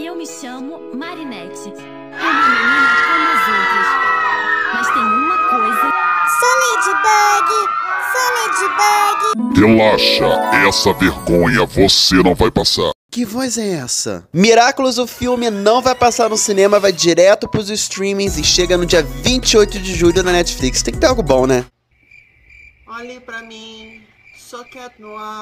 Eu me chamo Marinette. Uma menina como as outras. Mas tem uma coisa. Sou Ladybug! Sou Ladybug! Relaxa, essa vergonha você não vai passar. Que voz é essa? Miraculous, o filme não vai passar no cinema, vai direto pros streamings e chega no dia 28 de julho na Netflix. Tem que ter algo bom, né? Olhe pra mim, só quieto no ar.